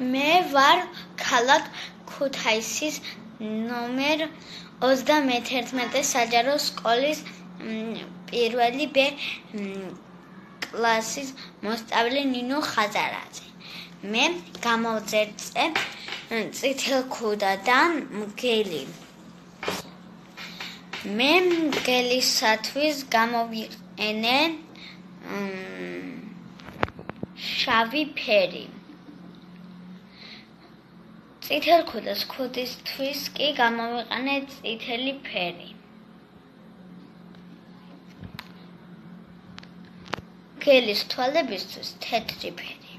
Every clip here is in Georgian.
მე ვარ ქალაქ ქუთაისის ნომერ 31 საჯარო სკოლის პირველი ბ კლასის მოსწავლე ნინო ხაზარაძე. მე გამოვძერწე წითელქუდადან მგელი. მე მგელისათვის გამოვიყენე შავი ფერი. წითელქუდას ქუდისთვის კი გამოვიყენე წითელი ფერი. გელის თვალებისთვის თეთრი ფერი.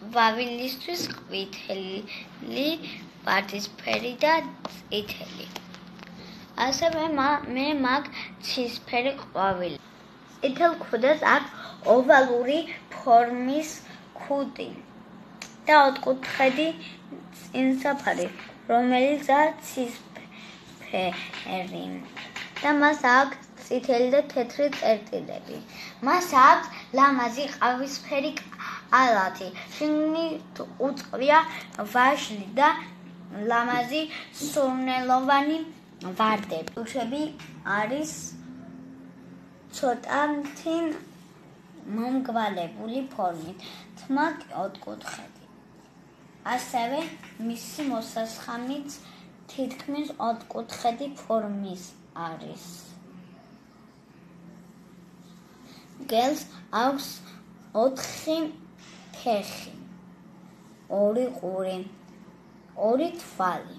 ყვავილისთვის ყვითელი, ვარდისფერი და წითელი. ასევე მე მაგ ცისფერი ყვავილი. წითელქუდას აქვს ოვალური ფორმის ხუთი და ოთხკუთხედი წინსაფარი, რომელიცაც ცისფერი და მას აქვს წითელი და თეთრი წერტილები. მას აქვს ლამაზი ყავისფერი ალათი, შიგნით უწყლია ვაშლი და ლამაზი სურნელოვანი ვარდები. უშები არის ცოტა თინ მომგვალებული ფორმით, თმა ოთხკუთხედი. ასევე მისი მოსასხამიც თითქმის ოთხკუთხედი ფორმის არის. გელს აქვს ოთხი ფეხი, ორი ყური, ორი თვალი.